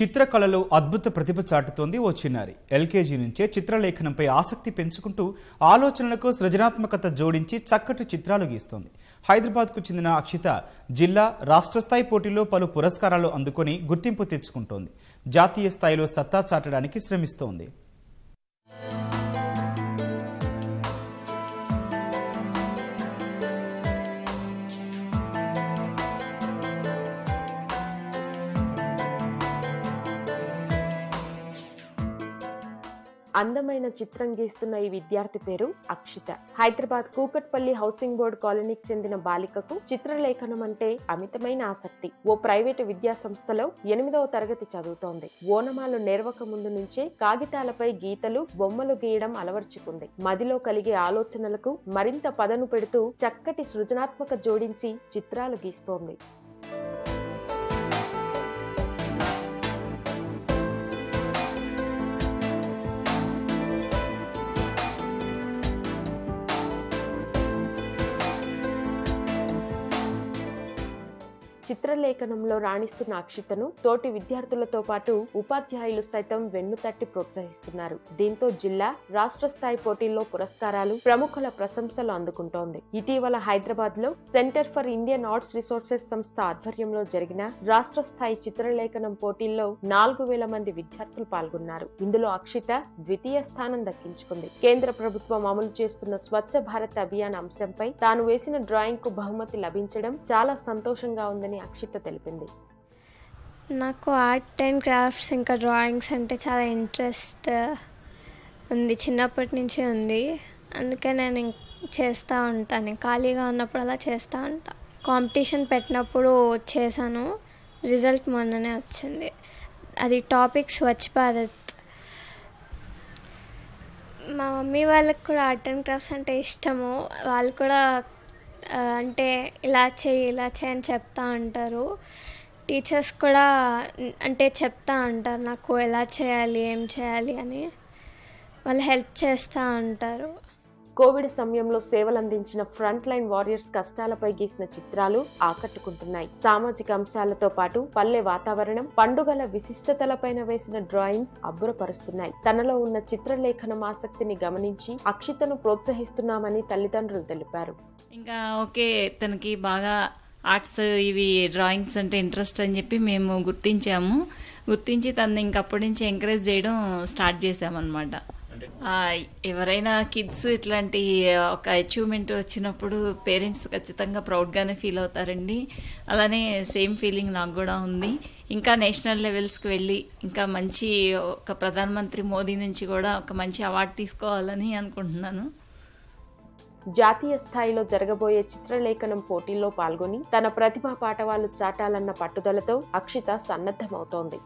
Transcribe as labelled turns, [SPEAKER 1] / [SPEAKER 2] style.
[SPEAKER 1] చిత్రకళలో అద్భుత ప్రతిభ చాటుతోంది ఓ చిన్నారి. ఎల్కేజీ నుంచే చిత్రలేఖనంపై ఆసక్తి పెంచుకుంటూ ఆలోచనలకు సృజనాత్మకత జోడించి చక్కటి చిత్రాలు గీస్తోంది. హైదరాబాద్కు చెందిన అక్షిత జిల్లా రాష్ట్ర స్థాయి పోటీలో పలు పురస్కారాలు అందుకొని గుర్తింపు తెచ్చుకుంటోంది. జాతీయ స్థాయిలో సత్తా చాటడానికి శ్రమిస్తోంది.
[SPEAKER 2] అందమైన చిత్రం గీస్తున్న ఈ విద్యార్థి పేరు అక్షిత. హైదరాబాద్ కూకట్పల్లి హౌసింగ్ బోర్డ్ కాలనీకి చెందిన బాలికకు చిత్రలేఖనం అంటే అమితమైన ఆసక్తి. ఓ ప్రైవేటు విద్యా సంస్థలో ఎనిమిదవ తరగతి చదువుతోంది. ఓనమాలు నేర్వక ముందు నుంచే కాగితాలపై గీతలు బొమ్మలు గీయడం అలవర్చుకుంది. మదిలో కలిగే ఆలోచనలకు మరింత పదను పెడుతూ చక్కటి సృజనాత్మక జోడించి చిత్రాలు గీస్తోంది. చిత్రలేఖనంలో రాణిస్తున్న అక్షితను తోటి విద్యార్థులతో పాటు ఉపాధ్యాయులు సైతం వెన్నుతట్టి ప్రోత్సహిస్తున్నారు. దీంతో జిల్లా రాష్ట్ర స్థాయి పోటీల్లో పురస్కారాలు ప్రముఖుల ప్రశంసలు అందుకుంటోంది. ఇటీవల హైదరాబాద్లో centre for Indian arts resources సంస్థ ఆధ్వర్యంలో జరిగిన రాష్ట్ర స్థాయి చిత్రలేఖనం పోటీల్లో నాలుగు వేల మంది విద్యార్థులు పాల్గొన్నారు. ఇందులో అక్షిత ద్వితీయ స్థానం దక్కించుకుంది. కేంద్ర ప్రభుత్వం అమలు చేస్తున్న స్వచ్ఛ భారత్ అభియాన్ అంశంపై తాను వేసిన డ్రాయింగ్కు బహుమతి లభించడం చాలా సంతోషంగా ఉందని అక్షిత తెలిపింది.
[SPEAKER 3] నాకు ఆర్ట్ అండ్ క్రాఫ్ట్స్ ఇంకా డ్రాయింగ్స్ అంటే చాలా ఇంట్రెస్ట్ ఉంది చిన్నప్పటి నుంచి ఉంది. అందుకే నేను చేస్తూ ఉంటాను ఖాళీగా ఉన్నప్పుడు అలా చేస్తూ ఉంటా. కాంపిటీషన్ పెట్టినప్పుడు చేశాను. రిజల్ట్ మొన్ననే వచ్చింది. అది టాపిక్ స్వచ్ఛ భారత్. మా మమ్మీ వాళ్ళకి కూడా ఆర్ట్ అండ్ క్రాఫ్ట్స్ అంటే ఇష్టము. వాళ్ళు కూడా అంటే ఇలా చేయి ఇలా చేయి అని చెప్తా ఉంటారు టీచర్స్ కూడా అంటే చెప్తా ఉంటారు నాకు ఎలా చేయాలి ఏం చేయాలి అని. వాళ్ళు హెల్ప్ చేస్తూ ఉంటారు
[SPEAKER 2] కోవిడ్ సమయంలో సేవలందించిన ఫ్రంట్ లైన్ వారియర్స్ కష్టాలపై గీసిన చిత్రాలు ఆకట్టుకుంటున్నాయి. సామాజిక అంశాలతో పాటు పల్లె వాతావరణం పండుగల విశిష్టతలపైన వేసిన డ్రాయింగ్స్ అబ్బురపరుస్తున్నాయి. తనలో ఉన్న చిత్రలేఖనం ఆసక్తిని గమనించి అక్షితను ప్రోత్సహిస్తున్నామని తల్లిదండ్రులు తెలిపారు.
[SPEAKER 4] ఇంకా ఓకే తనకి బాగా ఆర్ట్స్ ఇవి డ్రాయింగ్స్ అంటే ఇంట్రెస్ట్ అని చెప్పి మేము గుర్తించాము. గుర్తించి తను ఇంకప్పటి నుంచి ఎంకరేజ్ చేయడం స్టార్ట్ చేసామన్నమాట ఎవరైనా కిడ్స్ ఇట్లాంటి ఒక అచీవ్మెంట్ వచ్చినప్పుడు పేరెంట్స్ ఖచ్చితంగా ప్రౌడ్గానే ఫీల్ అవుతారండి. అలానే సేమ్ ఫీలింగ్ నాకు కూడా ఉంది. ఇంకా నేషనల్ లెవెల్స్కి వెళ్ళి ఇంకా మంచి ఒక ప్రధానమంత్రి మోదీ నుంచి కూడా ఒక మంచి అవార్డు తీసుకోవాలని అనుకుంటున్నాను.
[SPEAKER 2] జాతీయ స్థాయిలో జరగబోయే చిత్రలేఖనం పోటీల్లో పాల్గొని తన ప్రతిభా పాఠవాలు చాటాలన్న పట్టుదలతో అక్షిత సన్నద్ధమవుతోంది.